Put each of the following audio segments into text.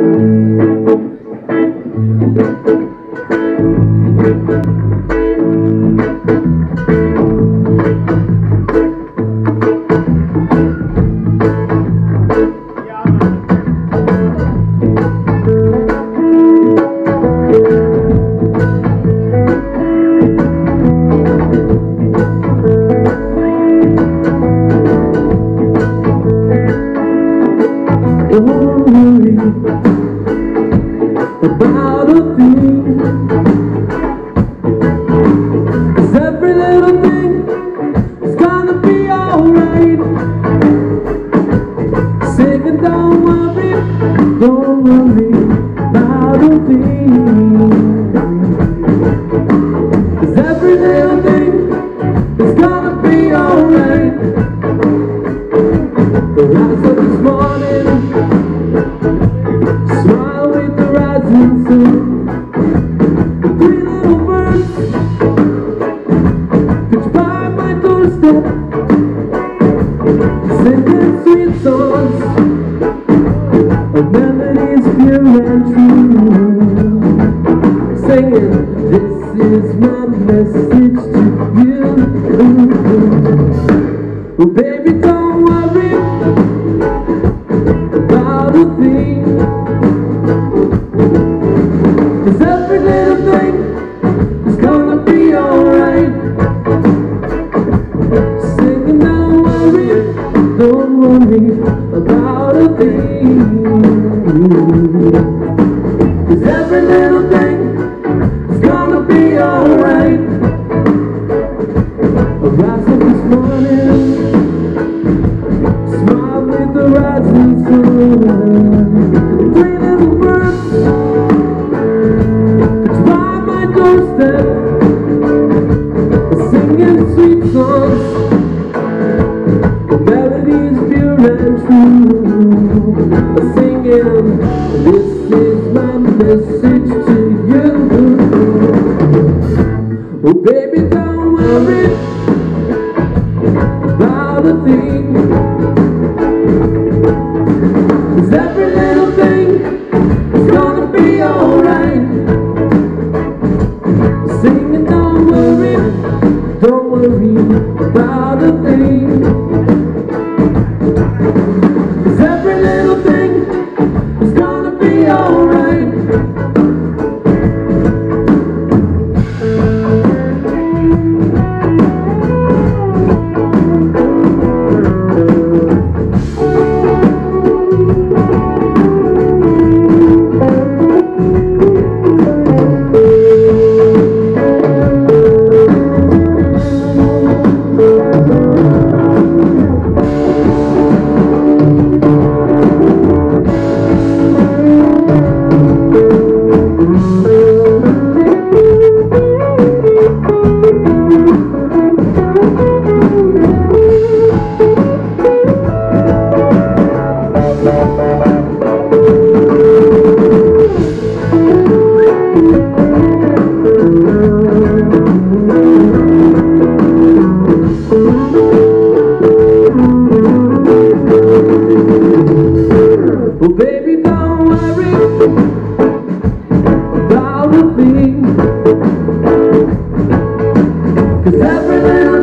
about a thing. Of melodies pure and true. Singing, this is my message to you. Oh, baby, don't worry about a thing. Cause every little thing about a thing. Cause every little thing is gonna be alright. I rise up this morning, smile with the rising sun. Three little birds. Singing, this is my message to you. Oh, baby, don't worry about a thing. 'Cause every little thing is gonna be alright. Singing, don't worry, don't worry about a thing.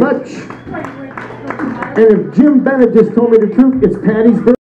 much. And if Jim Bennett just told me the truth, it's Patty's birthday.